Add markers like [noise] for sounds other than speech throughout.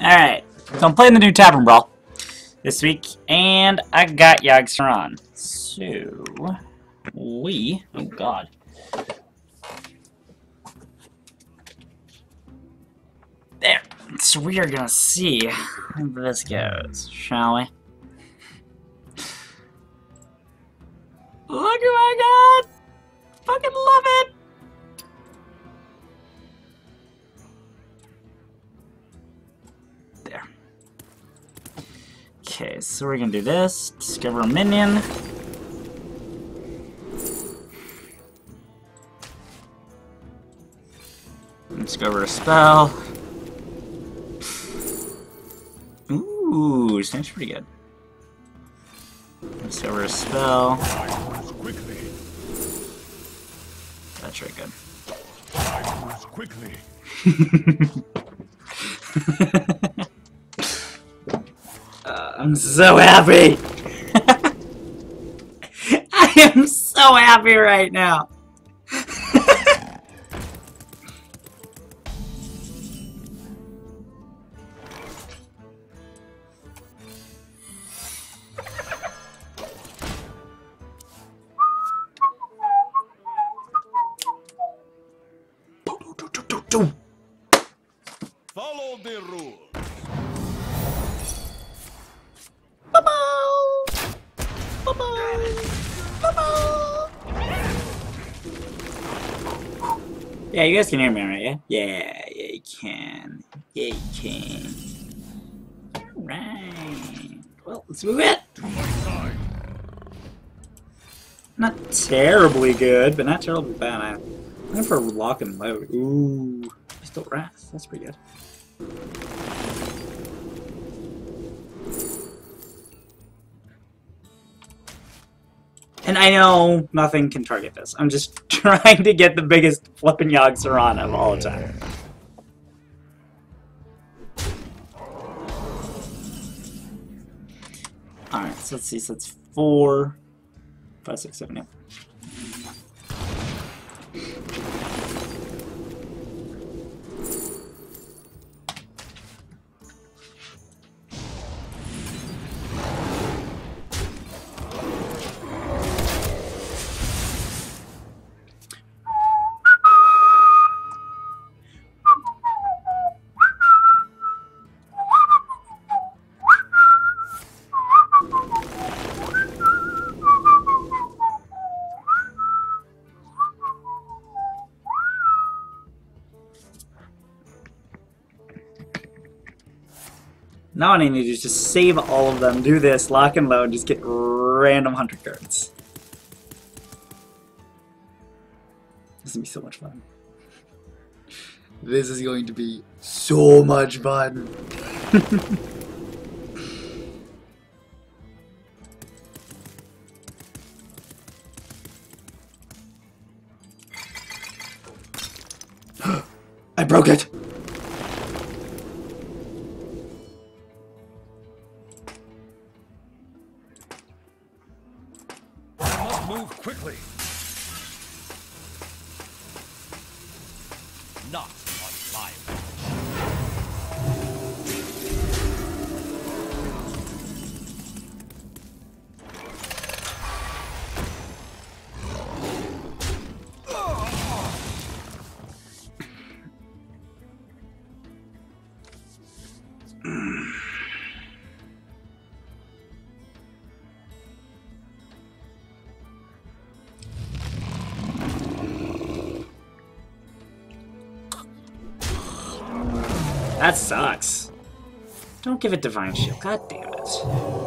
Alright, so I'm playing the new Tavern Brawl this week, and I got Yogg-Saron. So, we... Oh god. There. So we are gonna see how this goes, shall we? Look who I got! Fucking love it! Okay, so we're gonna do this. Discover a minion. Discover a spell. Ooh, seems pretty good. Discover a spell. That's right good. quickly. [laughs] [laughs] I'm so happy! [laughs] I am so happy right now! Yeah, you guys can hear me, right? Yeah? Yeah, yeah, you can. Yeah, you can. Alright. Well, let's move it. Not terribly good, but not terribly bad. I'm looking for lock and load. Ooh. Still rats. That's pretty good. And I know nothing can target this. I'm just [laughs] trying to get the biggest flipping Yogg-Saron of all time. Alright, so let's see, so it's four, five, six, seven, eight. Now what I need to do is just save all of them, do this, lock and load, just get random hunter cards. This is gonna be so much fun. This is going to be so much fun. [gasps] I broke it! Not That sucks. Don't give it Divine Shield. God damn it.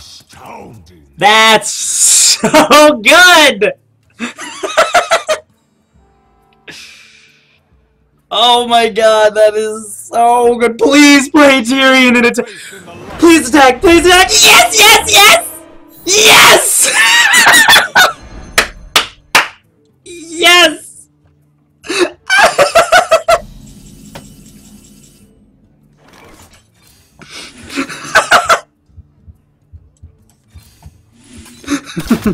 Astounding. That's so good! Oh my god, that is so good. Please play Tirion and attack. Please attack, please attack. Yes, yes, yes! Yes! [laughs]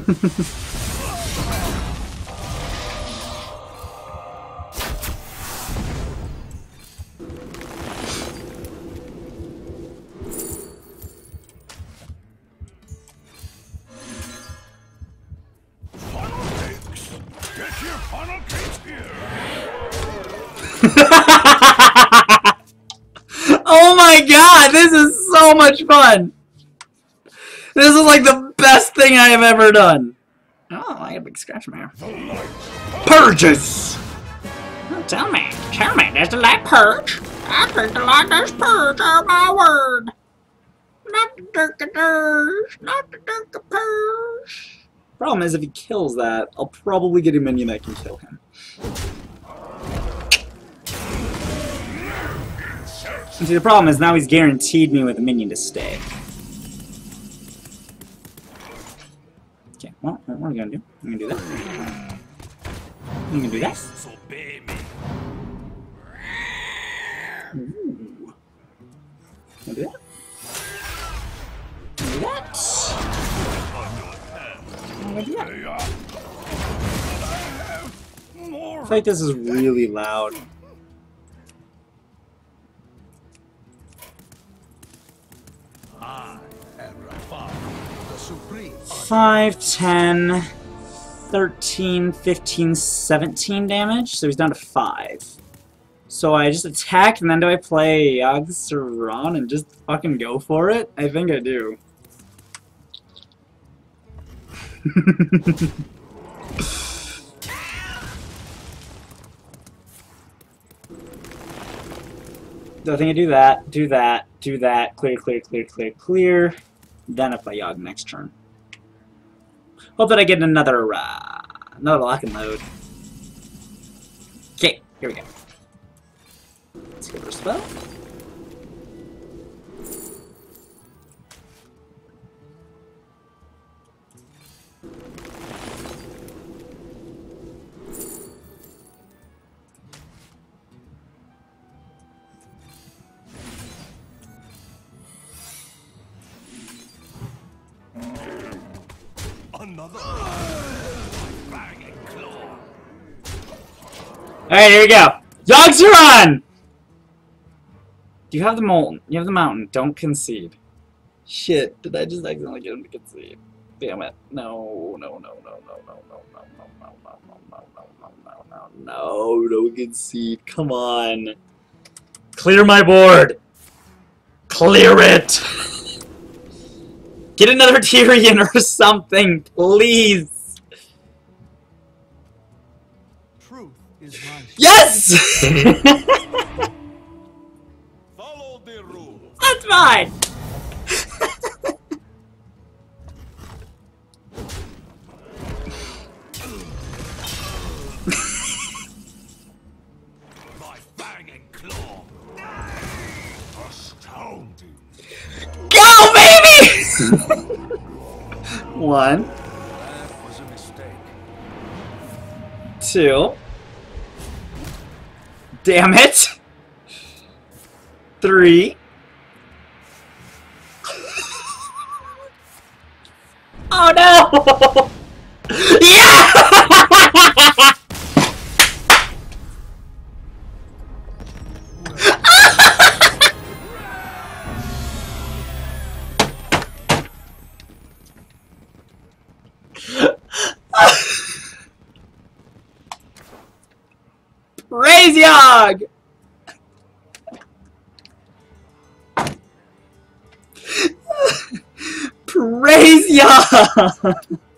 oh my god, this is so much fun! This is like the best thing I have ever done. Oh, I got a big scratch in my hair. Purges! Oh, tell me, tell me, does the light purge? I think the light does purge, oh my word! Not the dirk purge, not the dirk purge. Problem is, if he kills that, I'll probably get a minion that can kill him. See, the problem is now he's guaranteed me with a minion to stay. Okay, well, uh. what are we gonna do? I'm gonna do that. I'm gonna do that. Obey me. Ooh. Gonna do that. Do that. I'm gonna do that. I feel like this is really loud. 5, 10, 13, 15, 17 damage. So he's down to 5. So I just attack, and then do I play Yogg Saron and just fucking go for it? I think I do. [laughs] I think I do that, do that, do that, clear, clear, clear, clear, clear. Then I play Yogg next turn. Hope that I get another, uh, another lock and load. Okay, here we go. Let's give her a spell. Another. Fang and claw. Alright, here we go. Yogg Saron! Do you have the molten? You have the mountain. Don't concede. Shit, did I just accidentally get him to concede? Damn it. No, no, no, no, no, no, no, no, no, no, no, no, no, no, no, no, no, no, don't concede. Come on. Clear my board! Clear it! Get another [laughs] Tirion or something, please! Truth is my Yes! [laughs] [laughs] Follow the rules. That's fine! [laughs] One, two. Damn it! Three. [laughs] Oh no! [laughs] Yog! [laughs] Praise Yog! [laughs]